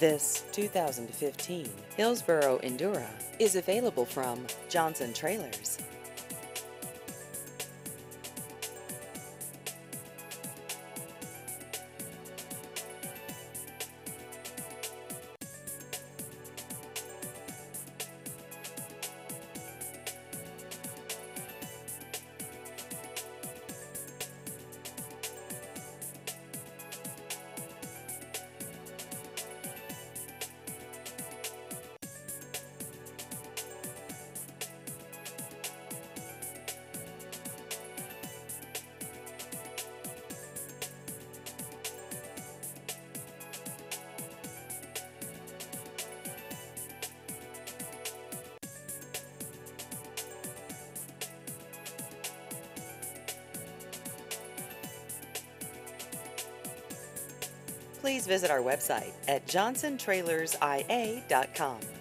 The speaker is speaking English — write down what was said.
This 2015 Hillsboro Endura is available from Johnson Trailers. Please visit our website at johnsontrailersia.com.